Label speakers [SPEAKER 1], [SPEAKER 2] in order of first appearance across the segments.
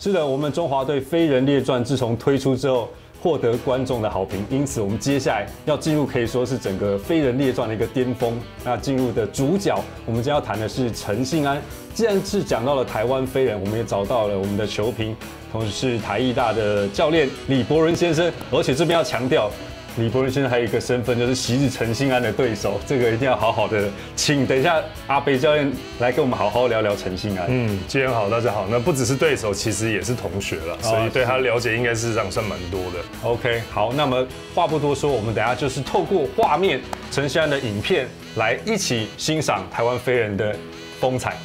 [SPEAKER 1] 是的，我们中华队《飞人列传》自从推出之后，获得观众的好评，因此我们接下来要进入可以说是整个《飞人列传》的一个巅峰。那进入的主角，我们将要谈的是陈信安。既然是讲到了台湾飞人，我们也找到了我们的球评，同时是台艺大的教练李博仁先生，而且这边要强调。李博仁先生还有一个身份，就是昔日陈信安的对手，这个一定要好好的请等一下阿北教练来跟我们好好聊聊陈信安。
[SPEAKER 2] 嗯，既然好，大家好。那不只是对手，其实也是同学了，所以对他了解应该事实上算蛮多的。
[SPEAKER 1] OK，好，那么话不多说，我们等下就是透过画面陈信安的影片来一起欣赏台湾飞人的风采。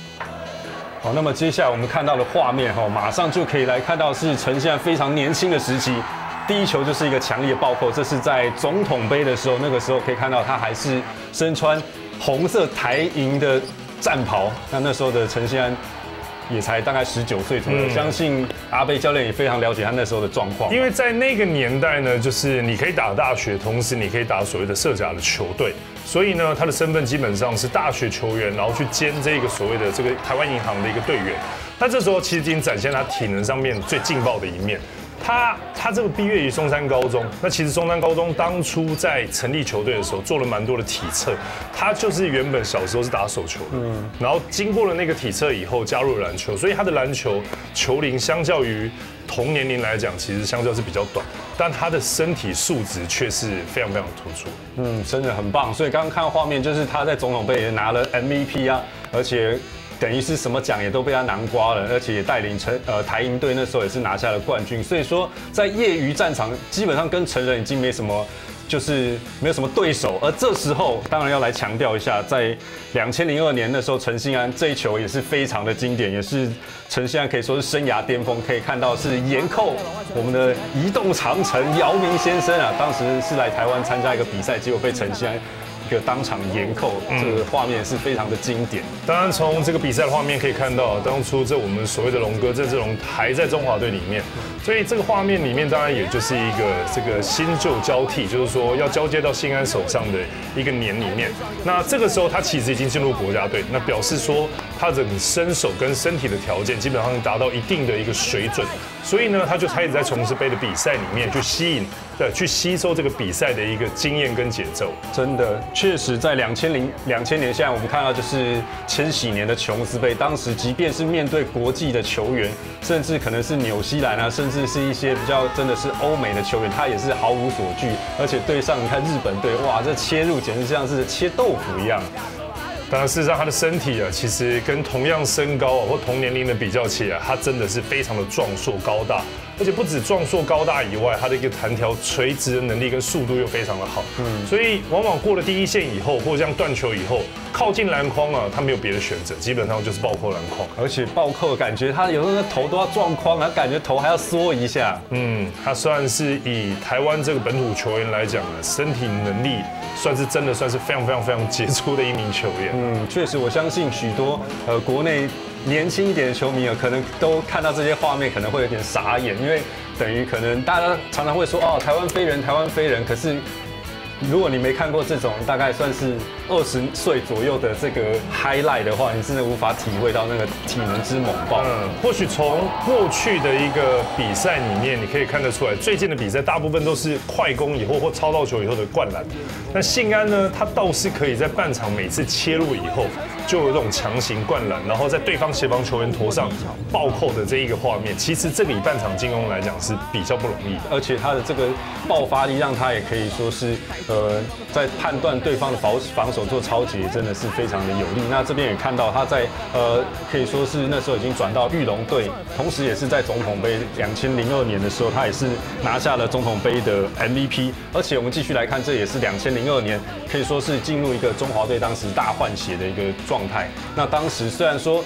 [SPEAKER 1] 好，那么接下来我们看到的画面哈，马上就可以来看到是陈信安非常年轻的时期。第一球就是一个强力的暴扣，这是在总统杯的时候，那个时候可以看到他还是身穿红色台银的战袍。那那时候的陈信安也才大概十九岁左右，相信阿贝教练也非常了解他那时候的状况。
[SPEAKER 2] 因为在那个年代呢，就是你可以打大学，同时你可以打所谓的社甲的球队，所以呢，他的身份基本上是大学球员，然后去兼这个所谓的这个台湾银行的一个队员。那这时候其实已经展现他体能上面最劲爆的一面。他他这个毕业于松山高中，那其实松山高中当初在成立球队的时候做了蛮多的体测，他就是原本小时候是打手球的，然后经过了那个体测以后加入了篮球，所以他的篮球球龄相较于同年龄来讲，其实相较是比较短，但他的身体素质却是非常非常突出，
[SPEAKER 1] 嗯，真的很棒。所以刚刚看画面，就是他在总统杯也拿了 MVP 啊，而且。等于是什么奖也都被他囊瓜了，而且也带领成呃台银队那时候也是拿下了冠军，所以说在业余战场基本上跟成人已经没什么，就是没有什么对手。而这时候当然要来强调一下，在两千零二年那时候陈信安这一球也是非常的经典，也是陈信安可以说是生涯巅峰。可以看到是严扣我们的移动长城姚明先生啊，当时是来台湾参加一个比赛，结果被陈信安。一个当场严扣，这个画面是非常的经典。
[SPEAKER 2] 当然，从这个比赛的画面可以看到，当初这我们所谓的龙哥郑志龙还在中华队里面，所以这个画面里面当然也就是一个这个新旧交替，就是说要交接到新安手上的一个年里面。那这个时候他其实已经进入国家队，那表示说他的身手跟身体的条件基本上达到一定的一个水准，所以呢，他就开始在琼斯杯的比赛里面去吸引。对，去吸收这个比赛的一个经验跟节奏，
[SPEAKER 1] 真的确实在两千零两千年，现在我们看到就是千禧年的琼斯杯，当时即便是面对国际的球员，甚至可能是纽西兰啊，甚至是一些比较真的是欧美的球员，他也是毫无所惧，而且对上你看日本队，哇，这切入简直像是切豆腐一样。
[SPEAKER 2] 当然，事实上他的身体啊，其实跟同样身高啊或同年龄的比较起来，他真的是非常的壮硕高大。而且不止壮硕高大以外，他的一个弹跳垂直的能力跟速度又非常的好，嗯，所以往往过了第一线以后，或者这样断球以后，靠近篮筐啊，他没有别的选择，基本上就是暴扣篮筐。
[SPEAKER 1] 而且暴扣感觉他有时候头都要撞框，他感觉头还要缩一下。嗯，
[SPEAKER 2] 他算是以台湾这个本土球员来讲呢，身体能力算是真的算是非常非常非常杰出的一名球员。
[SPEAKER 1] 嗯，确实，我相信许多呃国内。年轻一点的球迷啊，可能都看到这些画面，可能会有点傻眼，因为等于可能大家常常会说哦，台湾飞人，台湾飞人，可是。如果你没看过这种大概算是二十岁左右的这个 highlight 的话，你真的无法体会到那个体能之猛爆。嗯，
[SPEAKER 2] 或许从过去的一个比赛里面，你可以看得出来，最近的比赛大部分都是快攻以后或超到球以后的灌篮。那信安呢，他倒是可以在半场每次切入以后，就有这种强行灌篮，然后在对方协防球员头上暴扣的这一个画面。其实这里半场进攻来讲是比较不容易的，
[SPEAKER 1] 而且他的这个爆发力让他也可以说是。呃，在判断对方的防防守做超级真的是非常的有力。那这边也看到他在呃，可以说是那时候已经转到玉龙队，同时也是在总统杯两千零二年的时候，他也是拿下了总统杯的 MVP。而且我们继续来看，这也是两千零二年，可以说是进入一个中华队当时大换血的一个状态。那当时虽然说。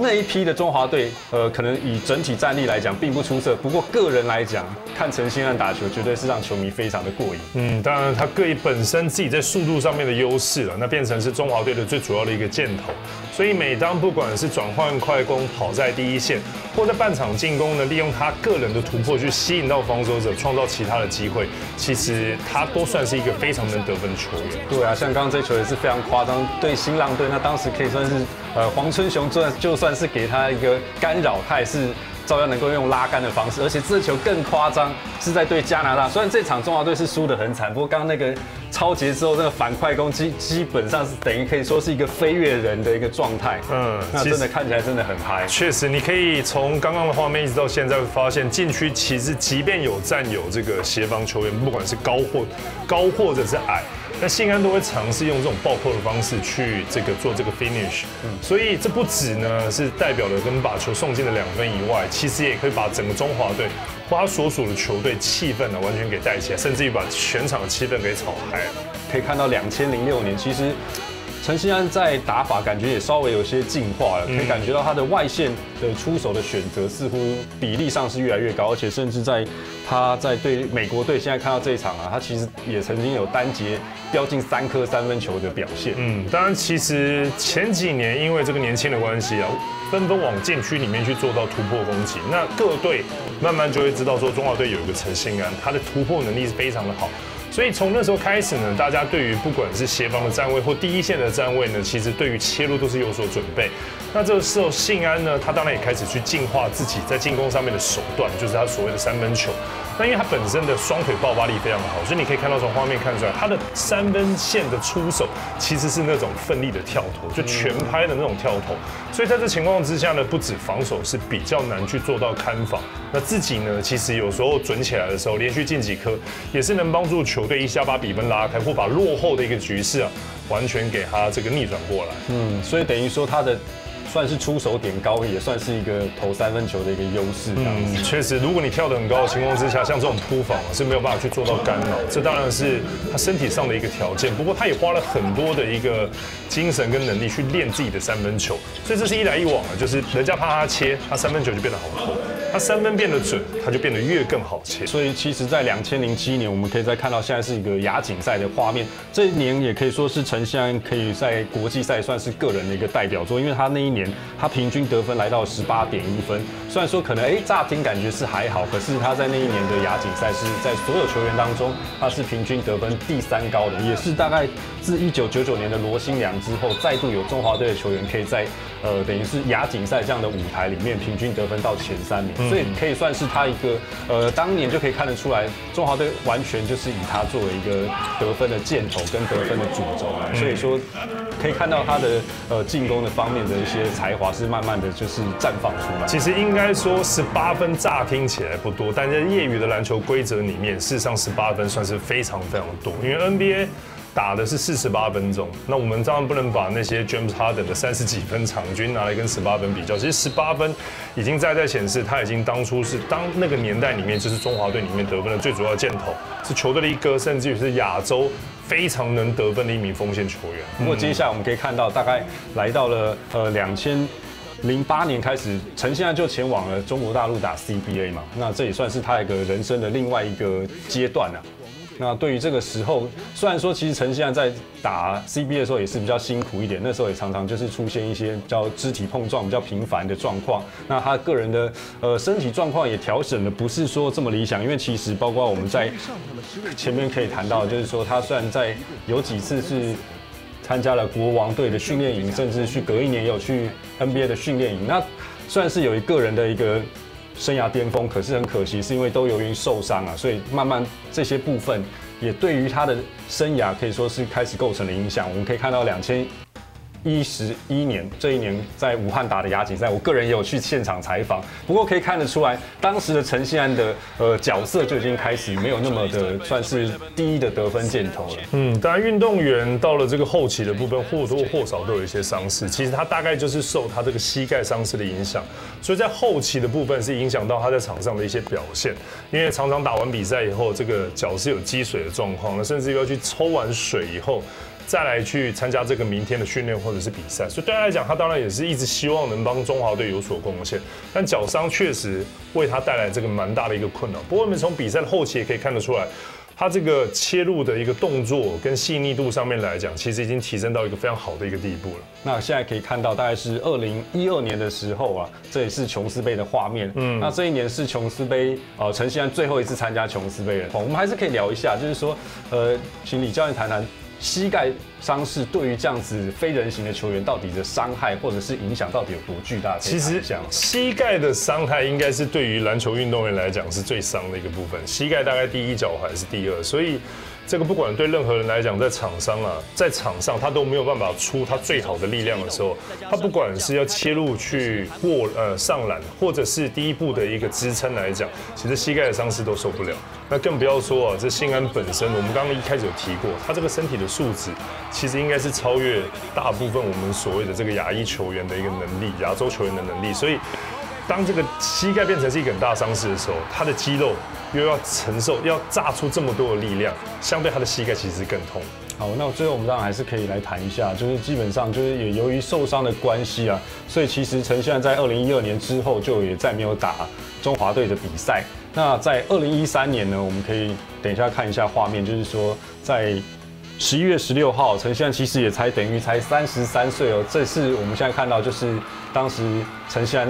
[SPEAKER 1] 那一批的中华队，呃，可能以整体战力来讲并不出色，不过个人来讲，看陈兴汉打球绝对是让球迷非常的过瘾。
[SPEAKER 2] 嗯，当然他个人本身自己在速度上面的优势了，那变成是中华队的最主要的一个箭头。所以每当不管是转换快攻跑在第一线，或在半场进攻呢，利用他个人的突破去吸引到防守者，创造其他的机会，其实他都算是一个非常能得分的球员。
[SPEAKER 1] 对啊，像刚刚这球也是非常夸张，对新浪队，那当时可以算是呃黄春雄，就就算是给他一个干扰，他也是照样能够用拉杆的方式，而且这球更夸张，是在对加拿大。虽然这场中华队是输得很惨，不过刚刚那个超节之后那个反快攻基基本上是等于可以说是一个飞跃人的一个状态。嗯，那真的看起来真的很嗨。
[SPEAKER 2] 确实，你可以从刚刚的画面一直到现在发现，禁区其实即便有占有这个协防球员，不管是高或高或者是矮。那信安都会尝试用这种爆破的方式去这个做这个 finish，所以这不止呢是代表了跟把球送进了两分以外，其实也可以把整个中华队或他所属的球队气氛呢完全给带起来，甚至于把全场的气氛给炒嗨。
[SPEAKER 1] 可以看到两千零六年其实。陈信安在打法感觉也稍微有些进化了，可以感觉到他的外线的出手的选择似乎比例上是越来越高，而且甚至在他在对美国队现在看到这一场啊，他其实也曾经有单节飙进三颗三分球的表现。嗯，
[SPEAKER 2] 当然其实前几年因为这个年轻的关系啊，纷纷往禁区里面去做到突破攻击，那各队慢慢就会知道说中华队有一个陈信安，他的突破能力是非常的好。所以从那时候开始呢，大家对于不管是协防的站位或第一线的站位呢，其实对于切入都是有所准备。那这个时候信安呢，他当然也开始去进化自己在进攻上面的手段，就是他所谓的三分球。那因为他本身的双腿爆发力非常的好，所以你可以看到从画面看出来，他的三分线的出手其实是那种奋力的跳投，就全拍的那种跳投。所以在这情况之下呢，不止防守是比较难去做到看防，那自己呢，其实有时候准起来的时候，连续进几颗，也是能帮助球队一下把比分拉开，或把落后的一个局势啊，完全给他这个逆转过来。
[SPEAKER 1] 嗯，所以等于说他的。算是出手点高，也算是一个投三分球的一个优势。嗯，
[SPEAKER 2] 确实，如果你跳得很高的情况之下，像这种扑防是没有办法去做到干扰，这当然是他身体上的一个条件。不过他也花了很多的一个精神跟能力去练自己的三分球，所以这是一来一往啊，就是人家怕他切，他三分球就变得好投。他三分变得准，他就变得越更好切。
[SPEAKER 1] 所以其实，在两千零七年，我们可以再看到现在是一个亚锦赛的画面。这一年也可以说是陈信安可以在国际赛算是个人的一个代表作，因为他那一年他平均得分来到十八点一分。虽然说可能哎乍听感觉是还好，可是他在那一年的亚锦赛是在所有球员当中，他是平均得分第三高的，也是大概自一九九九年的罗新良之后，再度有中华队的球员可以在呃等于是亚锦赛这样的舞台里面平均得分到前三名。所以可以算是他一个，呃，当年就可以看得出来，中华队完全就是以他作为一个得分的箭头跟得分的主轴。所以说，可以看到他的呃进攻的方面的一些才华是慢慢的就是绽放出来。
[SPEAKER 2] 其实应该说十八分乍听起来不多，但在业余的篮球规则里面，事实上十八分算是非常非常多，因为 NBA。打的是四十八分钟，那我们当然不能把那些 James Harden 的三十几分场均拿来跟十八分比较。其实十八分已经在在显示，他已经当初是当那个年代里面就是中华队里面得分的最主要箭头，是球队的一哥，甚至于是亚洲非常能得分的一名锋线球员。
[SPEAKER 1] 不过接下来我们可以看到，大概来到了呃两千零八年开始，陈现在就前往了中国大陆打 CBA 嘛，那这也算是他一个人生的另外一个阶段啊。那对于这个时候，虽然说其实陈现在在打 CBA 的时候也是比较辛苦一点，那时候也常常就是出现一些叫肢体碰撞比较频繁的状况。那他个人的呃身体状况也调整的不是说这么理想，因为其实包括我们在前面可以谈到，就是说他虽然在有几次是参加了国王队的训练营，甚至去隔一年也有去 NBA 的训练营，那算是有一个人的一个。生涯巅峰，可是很可惜，是因为都由于受伤啊，所以慢慢这些部分也对于他的生涯可以说是开始构成了影响。我们可以看到两千。一十一年这一年在武汉打的亚锦赛，我个人也有去现场采访。不过可以看得出来，当时的陈信安的呃角色就已经开始没有那么的算是第一的得分箭头了。
[SPEAKER 2] 嗯，当然运动员到了这个后期的部分，或多或少都有一些伤势。其实他大概就是受他这个膝盖伤势的影响，所以在后期的部分是影响到他在场上的一些表现。因为常常打完比赛以后，这个脚是有积水的状况，甚至要去抽完水以后。再来去参加这个明天的训练或者是比赛，所以对他来讲，他当然也是一直希望能帮中华队有所贡献。但脚伤确实为他带来这个蛮大的一个困扰。不过我们从比赛的后期也可以看得出来，他这个切入的一个动作跟细腻度上面来讲，其实已经提升到一个非常好的一个地步了。
[SPEAKER 1] 那现在可以看到，大概是二零一二年的时候啊，这也是琼斯杯的画面。嗯，那这一年是琼斯杯呃，陈希安最后一次参加琼斯杯了。我们还是可以聊一下，就是说，呃，请李教练谈谈。膝盖伤势对于这样子非人形的球员到底的伤害或者是影响到底有多巨大？
[SPEAKER 2] 其实膝盖的伤害应该是对于篮球运动员来讲是最伤的一个部分，膝盖大概第一脚踝是第二，所以。这个不管对任何人来讲，在场上啊，在场上他都没有办法出他最好的力量的时候，他不管是要切入去过呃上篮，或者是第一步的一个支撑来讲，其实膝盖的伤势都受不了。那更不要说啊，这信安本身，我们刚刚一开始有提过，他这个身体的素质，其实应该是超越大部分我们所谓的这个亚裔球员的一个能力，亚洲球员的能力。所以，当这个膝盖变成是一个很大伤势的时候，他的肌肉。又要承受，要炸出这么多的力量，相对他的膝盖其实更痛。
[SPEAKER 1] 好，那最后我们当然还是可以来谈一下，就是基本上就是也由于受伤的关系啊，所以其实陈现在在二零一二年之后就也再没有打中华队的比赛。那在二零一三年呢，我们可以等一下看一下画面，就是说在十一月十六号，陈现其实也才等于才三十三岁哦。这是我们现在看到，就是当时陈现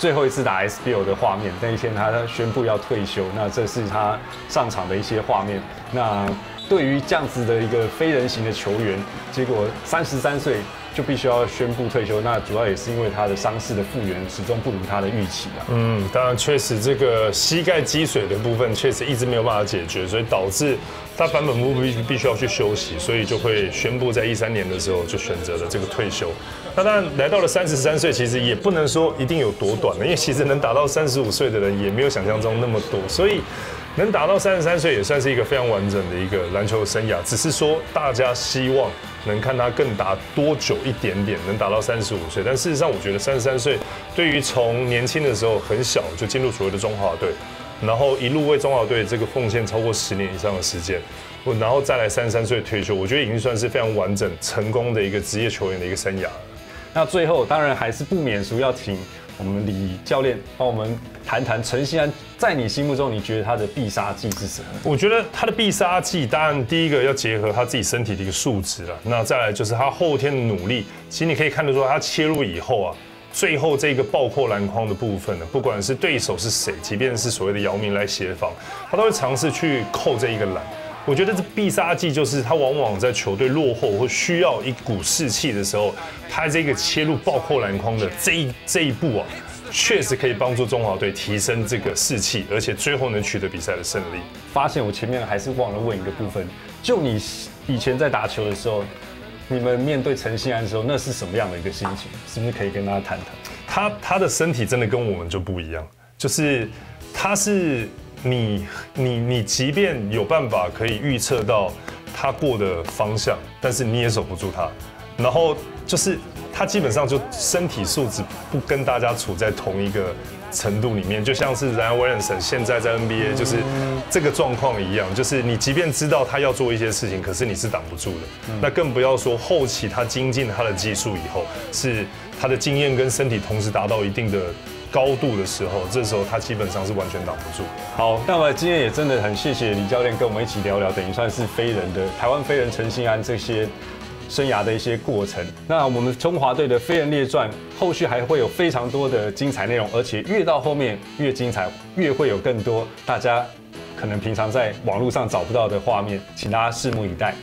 [SPEAKER 1] 最后一次打 SBL 的画面，那一天他宣布要退休，那这是他上场的一些画面。那对于这样子的一个非人形的球员，结果三十三岁就必须要宣布退休，那主要也是因为他的伤势的复原始终不如他的预期啊。
[SPEAKER 2] 嗯，当然确实这个膝盖积水的部分确实一直没有办法解决，所以导致他版本不必必须要去休息，所以就会宣布在一三年的时候就选择了这个退休。那当然，来到了三十三岁，其实也不能说一定有多短了，因为其实能达到三十五岁的人也没有想象中那么多，所以能达到三十三岁也算是一个非常完整的一个篮球生涯。只是说大家希望能看他更达多久一点点，能达到三十五岁。但事实上，我觉得三十三岁对于从年轻的时候很小就进入所谓的中华队，然后一路为中华队这个奉献超过十年以上的时间，然后再来三十三岁退休，我觉得已经算是非常完整、成功的一个职业球员的一个生涯。
[SPEAKER 1] 那最后当然还是不免俗，要请我们李教练帮我们谈谈陈希安，在你心目中，你觉得他的必杀技是什么？
[SPEAKER 2] 我觉得他的必杀技，当然第一个要结合他自己身体的一个素质了，那再来就是他后天的努力。其实你可以看得出，他切入以后啊，最后这个暴扣篮筐的部分呢，不管是对手是谁，即便是所谓的姚明来协防，他都会尝试去扣这一个篮。我觉得这必杀技就是他往往在球队落后或需要一股士气的时候，他这个切入暴扣篮筐的这一这一步啊，确实可以帮助中华队提升这个士气，而且最后能取得比赛的胜利。
[SPEAKER 1] 发现我前面还是忘了问一个部分，就你以前在打球的时候，你们面对陈信安的时候，那是什么样的一个心情？是不是可以跟大家谈谈？
[SPEAKER 2] 他他的身体真的跟我们就不一样，就是他是。你你你，即便有办法可以预测到他过的方向，但是你也守不住他。然后就是他基本上就身体素质不跟大家处在同一个程度里面，就像是 Ryan Williamson 现在在 NBA 就是这个状况一样，就是你即便知道他要做一些事情，可是你是挡不住的。那更不要说后期他精进他的技术以后，是他的经验跟身体同时达到一定的。高度的时候，这时候他基本上是完全挡不住。
[SPEAKER 1] 好，那么今天也真的很谢谢李教练跟我们一起聊聊，等于算是飞人的台湾飞人陈信安这些生涯的一些过程。那我们中华队的飞人列传后续还会有非常多的精彩内容，而且越到后面越精彩，越会有更多大家可能平常在网络上找不到的画面，请大家拭目以待。